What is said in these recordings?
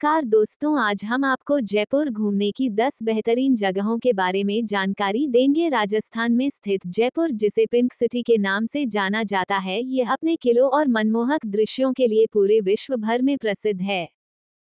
नमस्कार दोस्तों, आज हम आपको जयपुर घूमने की 10 बेहतरीन जगहों के बारे में जानकारी देंगे। राजस्थान में स्थित जयपुर, जिसे पिंक सिटी के नाम से जाना जाता है, ये अपने किलों और मनमोहक दृश्यों के लिए पूरे विश्व भर में प्रसिद्ध है।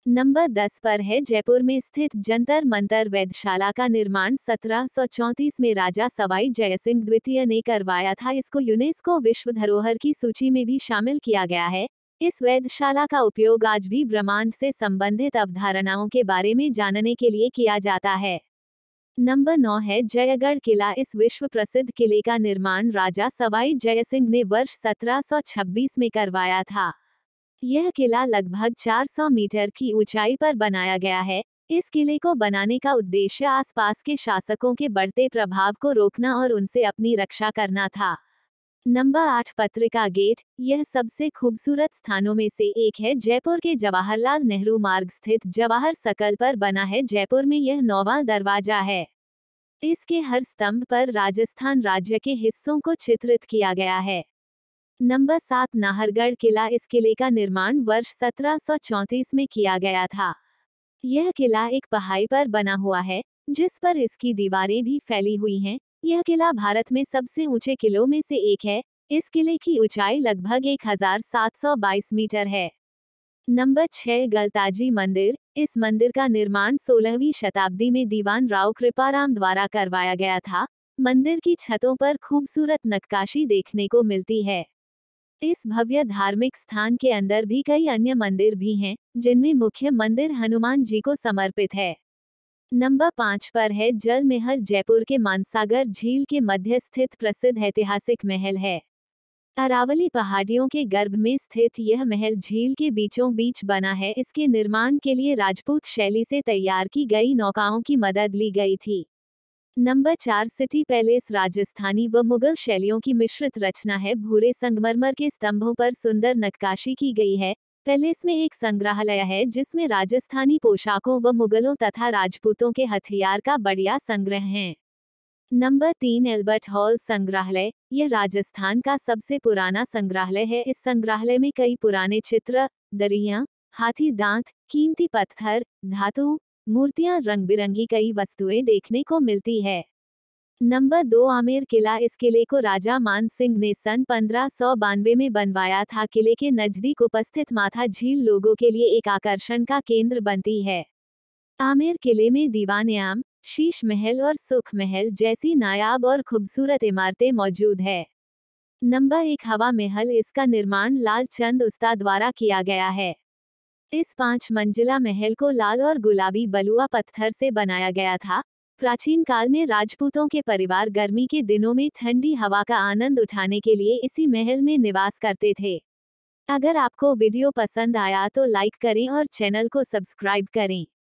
नंबर 10 पर है जयपुर में स्थित जंतर मंतर वैधशाला का निर्माण। सत्रह सौ चौंतीस में राजा सवाई जयसिंह द्वितीय ने करवाया था। इसको यूनेस्को विश्व धरोहर की सूची में भी शामिल किया गया है। इस वेधशाला का उपयोग आज भी ब्रह्मांड से संबंधित अवधारणाओं के बारे में जानने के लिए किया जाता है। नंबर नौ है जयगढ़ किला इस विश्व प्रसिद्ध किले का निर्माण राजा सवाई जयसिंह ने वर्ष 1726 में करवाया था। यह किला लगभग 400 मीटर की ऊंचाई पर बनाया गया है। इस किले को बनाने का उद्देश्य आसपास के शासकों के बढ़ते प्रभाव को रोकना और उनसे अपनी रक्षा करना था। नंबर आठ पत्रिका गेट, यह सबसे खूबसूरत स्थानों में से एक है जयपुर के जवाहरलाल नेहरू मार्ग स्थित जवाहर सकल पर बना है जयपुर में यह नौवा दरवाज़ा है। इसके हर स्तंभ पर राजस्थान राज्य के हिस्सों को चित्रित किया गया है। नंबर सात नाहरगढ़ किला इस किले का निर्माण वर्ष सत्रह में किया गया था। यह किला एक पहाड़ी पर बना हुआ है, जिस पर इसकी दीवारें भी फैली हुई हैं यह किला भारत में सबसे ऊँचे किलों में से एक है। इस किले की ऊंचाई लगभग 1722 मीटर है। नंबर छह गलताजी मंदिर। इस मंदिर का निर्माण 16वीं शताब्दी में दीवान राव कृपाराम द्वारा करवाया गया था। मंदिर की छतों पर खूबसूरत नक्काशी देखने को मिलती है। इस भव्य धार्मिक स्थान के अंदर भी कई अन्य मंदिर भी हैं, जिनमें मुख्य मंदिर हनुमान जी को समर्पित है। नंबर पाँच पर है जल महल जयपुर के मानसागर झील के मध्य स्थित प्रसिद्ध ऐतिहासिक महल है। अरावली पहाड़ियों के गर्भ में स्थित यह महल झील के बीचों बीच बना है। इसके निर्माण के लिए राजपूत शैली से तैयार की गई नौकाओं की मदद ली गई थी। नंबर चार सिटी पैलेस राजस्थानी व मुगल शैलियों की मिश्रित रचना है। भूरे संगमरमर के स्तंभों पर सुंदर नक्काशी की गई है। पैलेस में एक संग्रहालय है जिसमें राजस्थानी पोशाकों व मुगलों तथा राजपूतों के हथियार का बढ़िया संग्रह है। नंबर तीन, एल्बर्ट हॉल संग्रहालय। यह राजस्थान का सबसे पुराना संग्रहालय है। इस संग्रहालय में कई पुराने चित्र, दरिया, हाथी दांत, कीमती पत्थर, धातु, मूर्तियाँ रंग बिरंगी कई वस्तुएँ देखने को मिलती है। नंबर दो आमेर किला इस किले को राजा मान सिंह ने सन पंद्रह सौ बानवे में बनवाया था। किले के नज़दीक उपस्थित माथा झील लोगों के लिए एक आकर्षण का केंद्र बनती है। आमेर किले में दीवानयाम, शीश महल और सुख महल जैसी नायाब और खूबसूरत इमारतें मौजूद है। नंबर एक हवा महल इसका निर्माण लाल चंद उस्ता द्वारा किया गया है। इस पाँच मंजिला महल को लाल और गुलाबी बलुआ पत्थर से बनाया गया था। प्राचीन काल में राजपूतों के परिवार गर्मी के दिनों में ठंडी हवा का आनंद उठाने के लिए इसी महल में निवास करते थे। अगर आपको वीडियो पसंद आया तो लाइक करें और चैनल को सब्सक्राइब करें।